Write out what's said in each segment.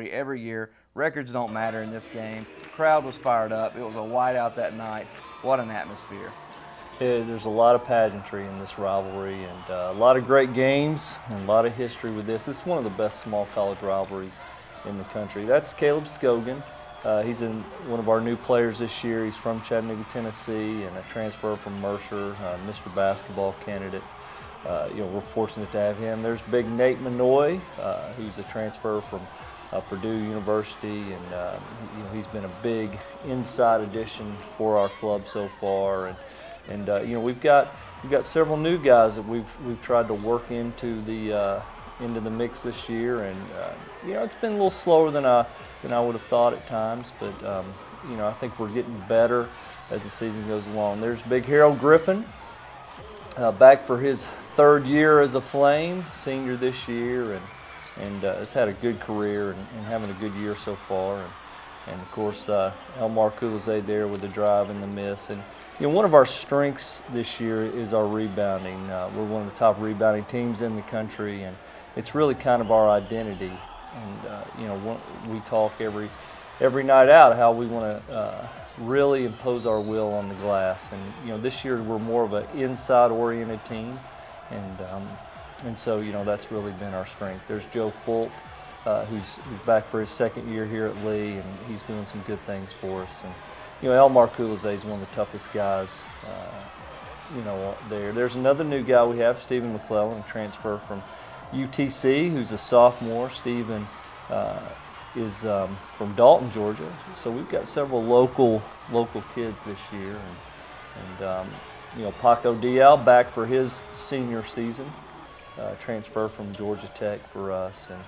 rivalry every year. Records don't matter in this game. Crowd was fired up. It was a whiteout that night. What an atmosphere. Yeah, there's a lot of pageantry in this rivalry and uh, a lot of great games and a lot of history with this. It's one of the best small college rivalries in the country. That's Caleb Scogan. Uh, he's in one of our new players this year. He's from Chattanooga, Tennessee, and a transfer from Mercer, uh, Mr. Basketball candidate. Uh, you know, we're fortunate to have him. There's big Nate Manoy, uh, who's a transfer from uh, Purdue University, and um, you know, he's been a big inside addition for our club so far. And, and uh, you know, we've got we've got several new guys that we've we've tried to work into the into the mix this year, and uh, you know it's been a little slower than I than I would have thought at times, but um, you know I think we're getting better as the season goes along. There's Big Harold Griffin, uh, back for his third year as a Flame, senior this year, and and uh, has had a good career and, and, having a good year so far. And, and of course, uh, Elmar Kulizade there with the drive and the miss. And you know, one of our strengths this year is our rebounding. Uh, we're one of the top rebounding teams in the country, and it's really kind of our identity. And uh, you know, we talk every every night out how we want to uh, really impose our will on the glass. And you know, this year we're more of an inside-oriented team, and um, and so you know that's really been our strength. There's Joe Fulp, uh, who's who's back for his second year here at Lee, and he's doing some good things for us. And you know, Elmar Kulizade is one of the toughest guys. Uh, you know, there. There's another new guy we have, Stephen McClellan, transfer from UTC, who's a sophomore. Stephen uh, is um, from Dalton, Georgia. So we've got several local local kids this year, and, and um, you know Paco Dial back for his senior season, uh, transfer from Georgia Tech for us, and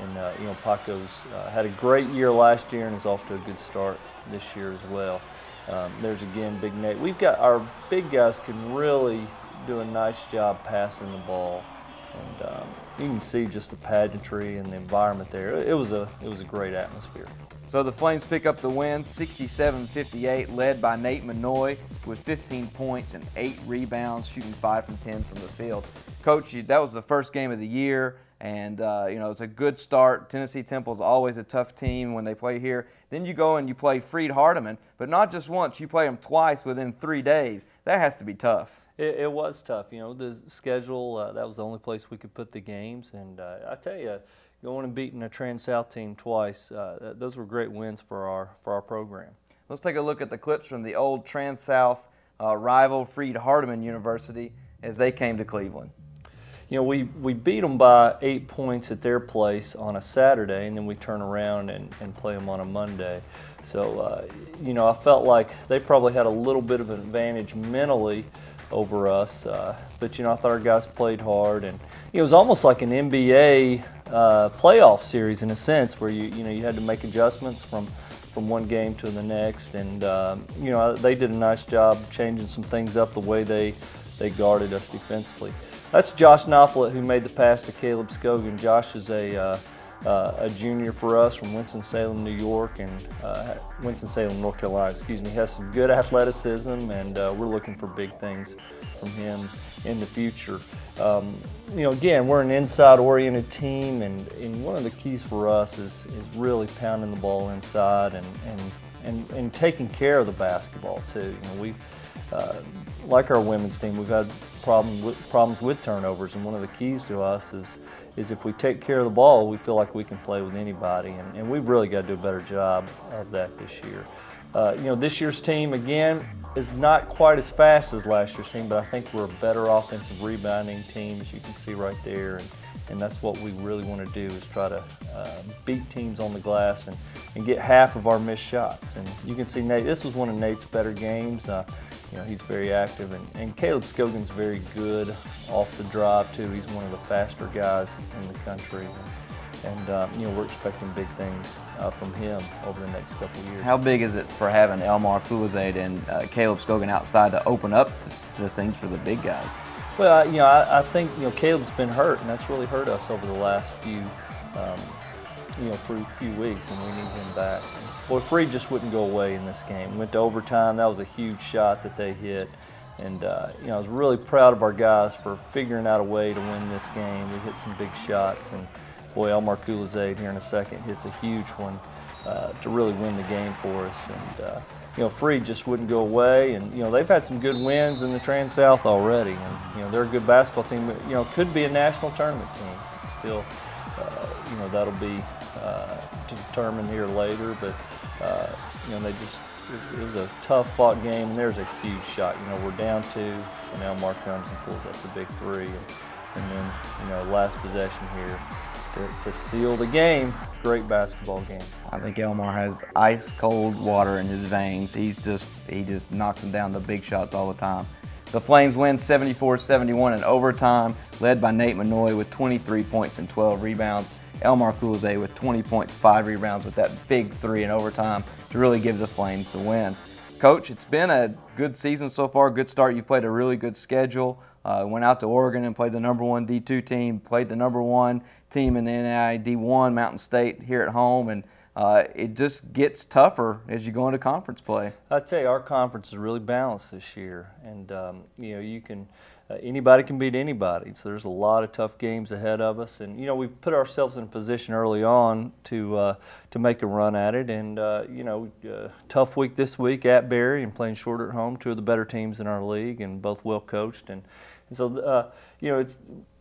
and uh, you know Paco's uh, had a great year last year and is off to a good start this year as well. Um, there's again Big Nate. We've got our big guys can really do a nice job passing the ball. And um, you can see just the pageantry and the environment there. It was a it was a great atmosphere. So the Flames pick up the win, 67-58, led by Nate Manoy with 15 points and eight rebounds, shooting five from 10 from the field. Coach, that was the first game of the year, and uh, you know it's a good start. Tennessee Temple is always a tough team when they play here. Then you go and you play Freed-Hardeman, but not just once. You play them twice within three days. That has to be tough. It, it was tough. You know, the schedule, uh, that was the only place we could put the games. And uh, I tell you, going and beating a Trans South team twice, uh, those were great wins for our, for our program. Let's take a look at the clips from the old Trans South uh, rival Freed-Hardeman University as they came to Cleveland. You know, we, we beat them by eight points at their place on a Saturday, and then we turn around and, and play them on a Monday. So, uh, you know, I felt like they probably had a little bit of an advantage mentally over us. Uh, but you know, I thought our guys played hard, and it was almost like an NBA uh, playoff series in a sense, where you you know you had to make adjustments from from one game to the next, and um, you know they did a nice job changing some things up the way they they guarded us defensively. That's Josh Knopflet who made the pass to Caleb Scogan. Josh is a uh, uh, a junior for us from Winston-Salem, New York, and uh, Winston-Salem, North Carolina, excuse me. He has some good athleticism, and uh, we're looking for big things from him in the future. Um, you know, again, we're an inside-oriented team, and, and one of the keys for us is, is really pounding the ball inside and, and, and, and taking care of the basketball, too. You know, we uh, like our women's team, we've had problem with, problems with turnovers, and one of the keys to us is is if we take care of the ball, we feel like we can play with anybody, and, and we've really got to do a better job of that this year. Uh, you know, this year's team again is not quite as fast as last year's team, but I think we're a better offensive rebounding team, as you can see right there, and, and that's what we really want to do is try to uh, beat teams on the glass and, and get half of our missed shots. And you can see Nate, this was one of Nate's better games. Uh, you know, he's very active, and, and Caleb Scogan's very good off the drive too. He's one of the faster guys in the country, and, and uh, you know we're expecting big things uh, from him over the next couple years. How big is it for having Elmar Kulizade and uh, Caleb Scogan outside to open up the, the things for the big guys? Well, you know, I, I, think you know Caleb's been hurt, and that's really hurt us over the last few, um, you know, for a few weeks, and we need him back. Well, Freed just wouldn't go away in this game. Went to overtime. That was a huge shot that they hit. And, uh, you know, I was really proud of our guys for figuring out a way to win this game. We hit some big shots. And, boy, Elmar Kulizade here in a second hits a huge one uh, to really win the game for us. And uh, you know, Freed just wouldn't go away. And you know, they've had some good wins in the Trans South already. And you know, they're a good basketball team. But, you know, could be a national tournament team. Still, uh, you know, that'll be uh, determine here later. But uh, you know, they just it was a tough fought game, and there's a huge shot. You know, we're down two, and Elmar comes and pulls up the big three. And, and then, you know, last possession here to, to seal the game. Great basketball game. I think Elmar has ice cold water in his veins. He's just, he just knocks them down the big shots all the time. The Flames win 74-71 in overtime, led by Nate Manoy with 23 points and 12 rebounds. Elmar Kulizade with 20 points, 5 rebounds with that big three in overtime to really give the Flames the win. Coach, it's been a good season so far, good start. You've played a really good schedule. Uh, went out to Oregon and played the number one D2 team, played the number one team in the NAIA D1, Mountain State here at home, and uh, it just gets tougher as you go into conference play. I tell you, our conference is really balanced this year, and um, you know you can uh, anybody can beat anybody. So there's a lot of tough games ahead of us, and you know we've put ourselves in a position early on to uh, to make a run at it. And uh, you know, uh, tough week this week at Berry and playing Shorter at home, two of the better teams in our league, and both well coached. And, and so uh, you know it's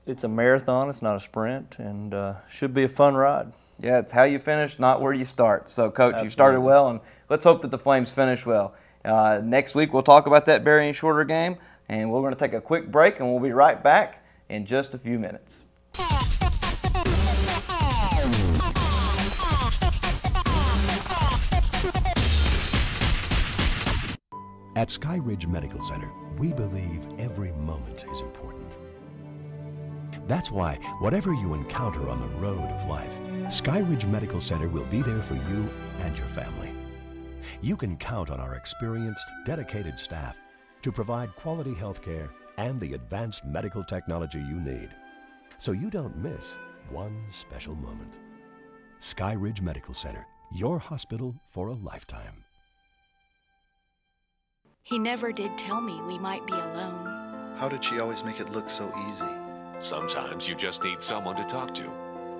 it's a marathon. It's not a sprint, and uh, should be a fun ride. Yeah, it's how you finish, not where you start. So, coach, Absolutely. you started well, and let's hope that the Flames finish well. next week we'll talk about that Berry and Shorter game. And we're going to take a quick break and we'll be right back in just a few minutes. At Skyridge Medical Center, we believe every moment is important. That's why, whatever you encounter on the road of life, Skyridge Medical Center will be there for you and your family. You can count on our experienced, dedicated staff to provide quality health care and the advanced medical technology you need so you don't miss one special moment. Skyridge Medical Center, your hospital for a lifetime. He never did tell me we might be alone. How did she always make it look so easy? Sometimes you just need someone to talk to.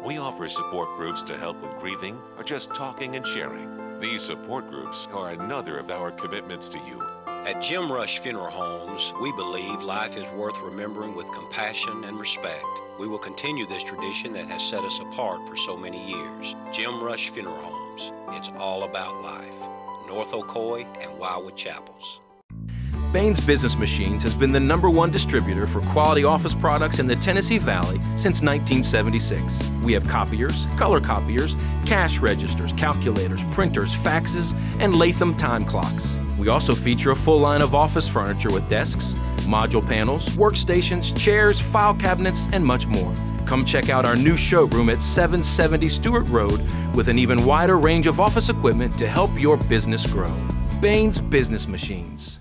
We offer support groups to help with grieving or just talking and sharing. These support groups are another of our commitments to you. At Jim Rush Funeral Homes, we believe life is worth remembering with compassion and respect. We will continue this tradition that has set us apart for so many years. Jim Rush Funeral Homes, it's all about life. North Ocoee and Wildwood Chapels. Bain's Business Machines has been the number one distributor for quality office products in the Tennessee Valley since 1976. We have copiers, color copiers, cash registers, calculators, printers, faxes, and Lathem time clocks. We also feature a full line of office furniture with desks, module panels, workstations, chairs, file cabinets, and much more. Come check out our new showroom at 770 Stewart Road with an even wider range of office equipment to help your business grow. Bain's Business Machines.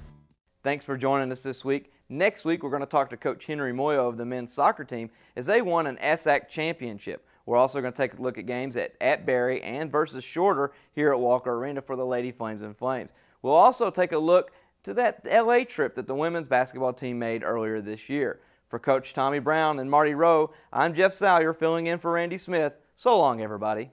Thanks for joining us this week. Next week, we're going to talk to Coach Henry Moyo of the men's soccer team as they won an SAC championship. We're also going to take a look at games at, at Berry and versus Shorter here at Walker Arena for the Lady Flames and Flames. We'll also take a look to that LA trip that the women's basketball team made earlier this year. For Coach Tommy Brown and Marty Rowe, I'm Jeff Salyer filling in for Randy Smith. So long, everybody.